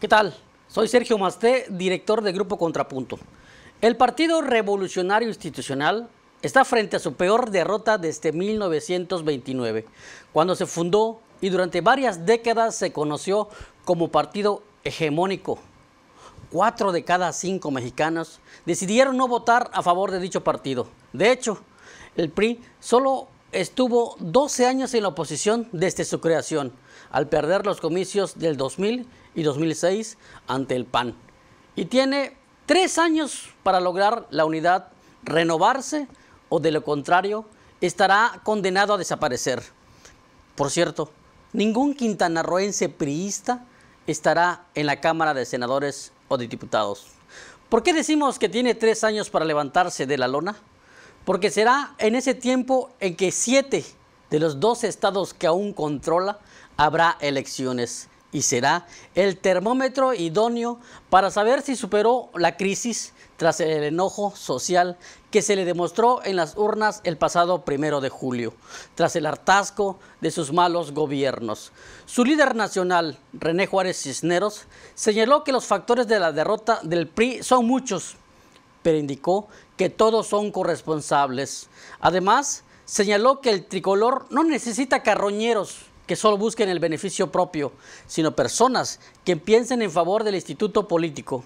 ¿Qué tal? Soy Sergio Masté, director de Grupo Contrapunto. El Partido Revolucionario Institucional está frente a su peor derrota desde 1929, cuando se fundó y durante varias décadas se conoció como partido hegemónico. Cuatro de cada cinco mexicanos decidieron no votar a favor de dicho partido. De hecho, el PRI solo estuvo 12 años en la oposición desde su creación, al perder los comicios del 2000 y 2006 ante el PAN. Y tiene tres años para lograr la unidad, renovarse o de lo contrario estará condenado a desaparecer. Por cierto, ningún quintanarroense priista estará en la Cámara de Senadores o de Diputados. ¿Por qué decimos que tiene tres años para levantarse de la lona? Porque será en ese tiempo en que siete de los dos estados que aún controla habrá elecciones y será el termómetro idóneo para saber si superó la crisis tras el enojo social que se le demostró en las urnas el pasado primero de julio, tras el hartazgo de sus malos gobiernos. Su líder nacional, René Juárez Cisneros, señaló que los factores de la derrota del PRI son muchos, pero indicó que todos son corresponsables. Además, señaló que el tricolor no necesita carroñeros que solo busquen el beneficio propio, sino personas que piensen en favor del instituto político.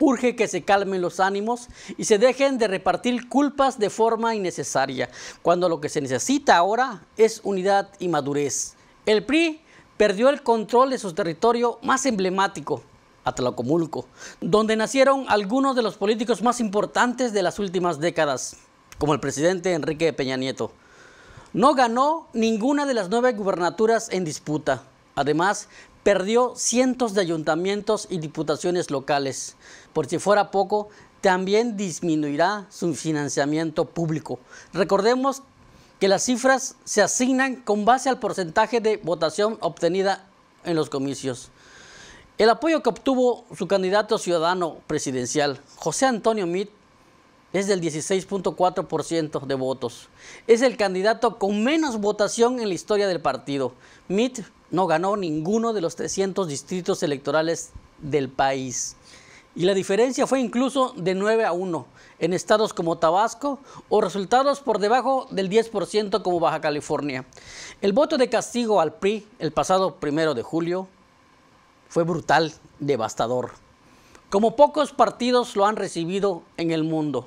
Urge que se calmen los ánimos y se dejen de repartir culpas de forma innecesaria, cuando lo que se necesita ahora es unidad y madurez. El PRI perdió el control de su territorio más emblemático, Atlacomulco, donde nacieron algunos de los políticos más importantes de las últimas décadas, como el presidente Enrique Peña Nieto. No ganó ninguna de las nueve gubernaturas en disputa. Además, perdió cientos de ayuntamientos y diputaciones locales. Por si fuera poco, también disminuirá su financiamiento público. Recordemos que las cifras se asignan con base al porcentaje de votación obtenida en los comicios. El apoyo que obtuvo su candidato ciudadano presidencial, José Antonio Mitt, es del 16.4% de votos. Es el candidato con menos votación en la historia del partido. Mitt no ganó ninguno de los 300 distritos electorales del país. Y la diferencia fue incluso de 9 a 1 en estados como Tabasco o resultados por debajo del 10% como Baja California. El voto de castigo al PRI el pasado primero de julio fue brutal, devastador, como pocos partidos lo han recibido en el mundo.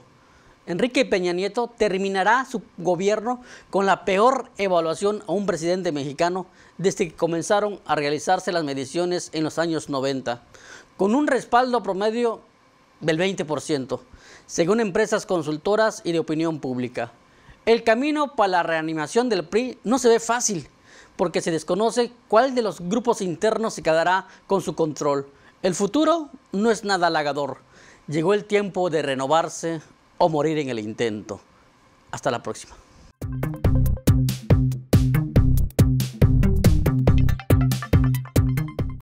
Enrique Peña Nieto terminará su gobierno con la peor evaluación a un presidente mexicano desde que comenzaron a realizarse las mediciones en los años 90, con un respaldo promedio del 20%, según empresas consultoras y de opinión pública. El camino para la reanimación del PRI no se ve fácil, porque se desconoce cuál de los grupos internos se quedará con su control. El futuro no es nada halagador. Llegó el tiempo de renovarse, o morir en el intento. Hasta la próxima.